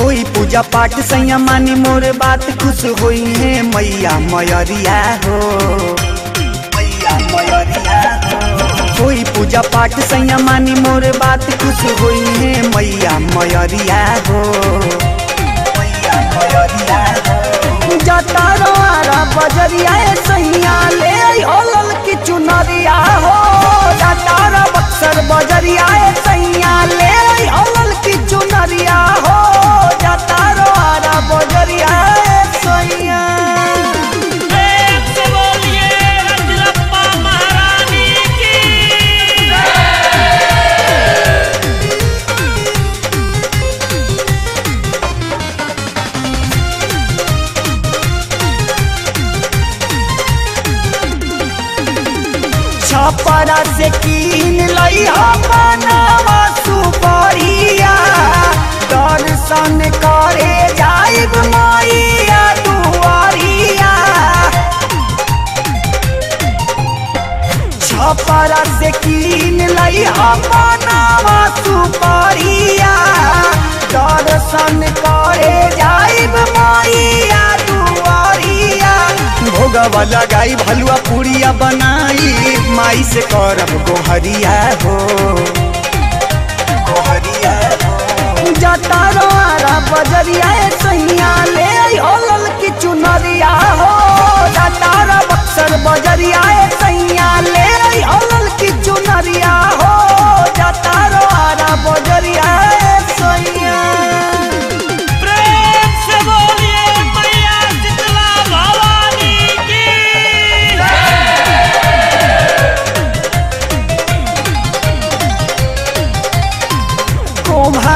होई पूजा पाठ सैया मानी, मोर बात खुश होई है। मैया मयरिया हो। होई पूजा पाठ सैया मानी, मोर बात खुश होई है, मैया मयरिया हो। छपरा से कीन लई सुपरिया। दर्शन करे जाइब मैया दुआरिया। छपरा से कीन लई अपनवा सुपरिया। दर्शन करे जाइब मैया दुआरिया। भोगवा लगाई भलुआ पूड़िया बनाई। माई से करब गोहरिया हो बजरिया सैया ले चुनरिया हो। बक्सर बजरिया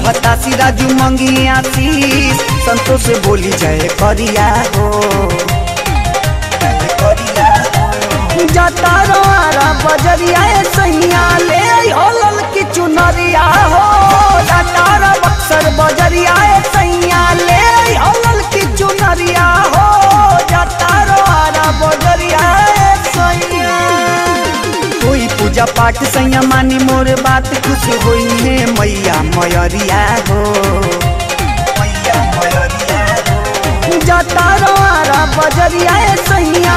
रोहता सिराजू मंगी आशीष। संतोष बोली जय करिया हो। जय रो आरा जाता बजरिया सैया ले पूजा पाठ सैया मानी मोर बात खुश होई है मैया मयरिया हो हो जतारो आरा बजरिया सैया